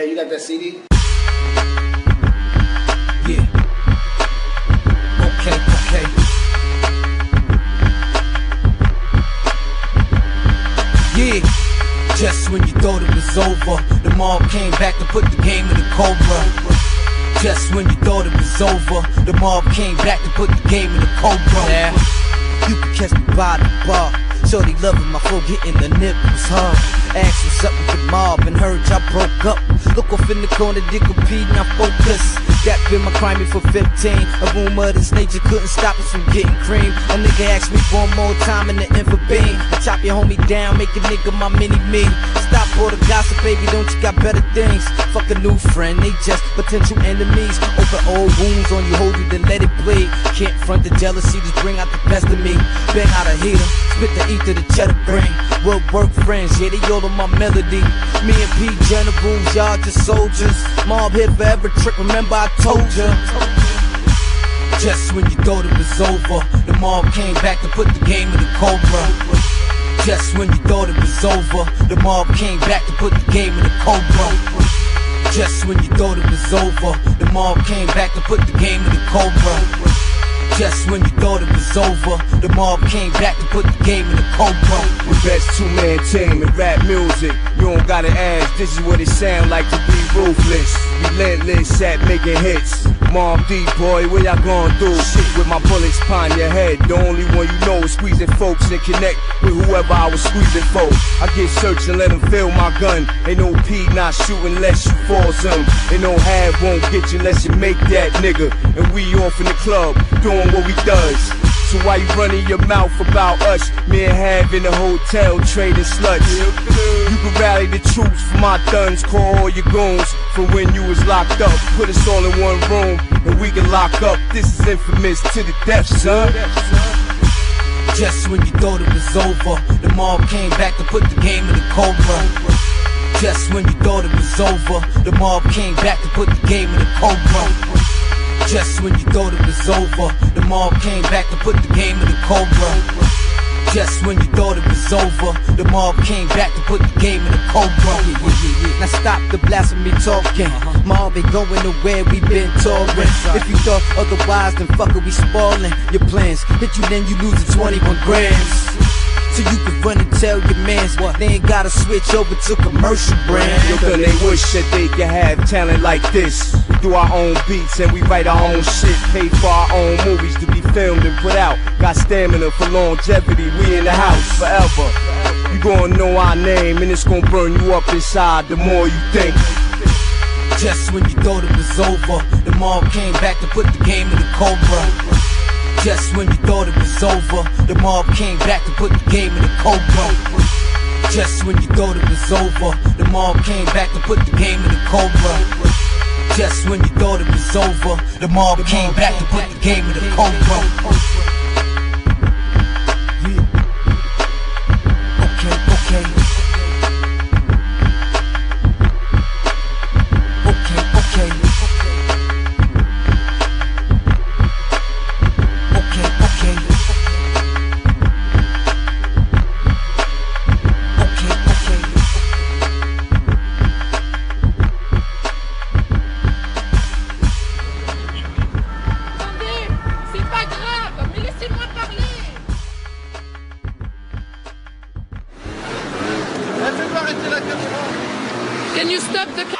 Hey, you got that CD? Yeah. Okay, okay. Yeah. Just when you thought it was over, the Mobb came back to put the game in the cobra. Just when you thought it was over, the Mobb came back to put the game in the cobra. Yeah. You can catch me by the bar. Shorty loving my flow, getting the nipples hard. Asked what's up with the Mobb and heard y'all broke up. Look off in the corner, dig a pee, now focus. That been my crime for 15. A rumor of this nature couldn't stop us from getting cream. A nigga asked me one more time in the info beam. I chop your homie down, make a nigga my mini me. Stop all the gossip, baby, don't you got better things? Fuck a new friend, they just potential enemies. Open old wounds on you, hold you, then let it bleed. Can't front the jealousy, just bring out the best of me. Been out of heater, spit the ether, the cheddar brain. We'll work friends, yeah, they all on my melody. Me and P generals, y'all just soldiers. Mobb here forever, trick, remember I told ya. Just when you thought it was over, the Mobb came back to put the game in the cobra. Just when you thought it was over, the Mobb came back to put the game in the cobra. Just when you thought it was over, the Mobb came back to put the game in the cobra. Just when you thought it was over, the Mobb came back to put the game in the cobra. The best two-man team in rap music. You don't gotta ask, this is what it sound like to be ruthless. Relentless at making hits. Mom D boy, where y'all going through? Shit with my bullets upon your head. The only one you know is squeezing folks and connect with whoever I was squeezing for. I get searched and let them feel my gun. Ain't no P not shooting unless you force him. Ain't no Hav won't get you unless you make that nigga. And we off in the club doing what we does. So why you running your mouth about us? Me and Hav in the hotel trading sluts. Troops for my thuns, call all your goons for when you was locked up. Put us all in one room and we can lock up. This is infamous to the death, son. Just when you thought it was over, the Mobb came back to put the game in the cobra. Just when you thought it was over, the Mobb came back to put the game in the cobra. Just when you thought it was over, the Mobb came back to put the game in the cobra. Just when you thought it was over, the Mobb came back to put the game in the cold Yeah, yeah, yeah. Now stop the blasphemy talking. Mobb ain't going nowhere, we been touring. If you thought otherwise, then fuck it, we spoiling your plans. Hit you, then you losing 21 grams. So you can run and tell your mans what they ain't gotta switch over to commercial brand. Yo, then they wish that they could have talent like this. We do our own beats and we write our own shit. Pay for our own movies to be filmed and put out. Got stamina for longevity. We in the house forever. You gonna know our name and it's gonna burn you up inside the more you think. Just when you thought it was over, the Mobb came back to put the game in the cobra. Just when you thought it was over, the Mobb came back to put the game in the cobra. Just when you thought it was over, the Mobb came back to put the game in the cobra. Just when you thought it was over, the Mobb came back to put the game in the cobra. Can you stop the car?